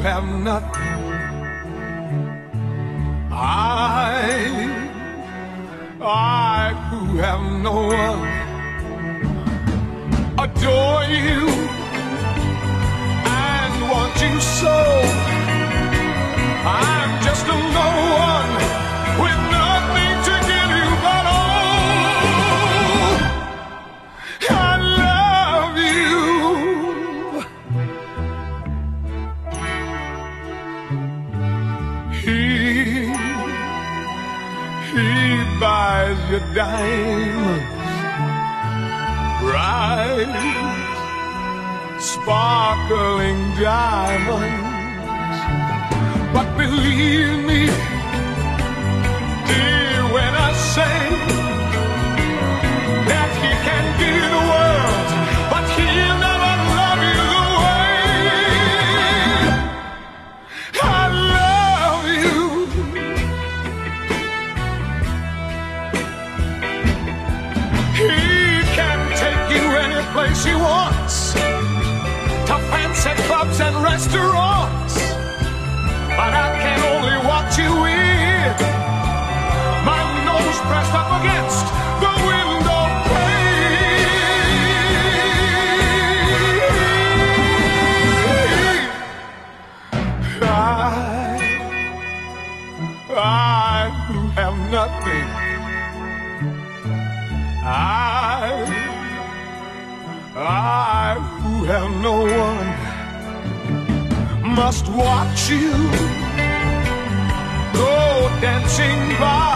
have nothing. I, I who have no one, he buys your diamonds, bright, sparkling diamonds. But believe me, restaurants. But I can only watch you in, my nose pressed up against the window pane. I, I who have nothing. I, I who have no one must watch you. Go dancing by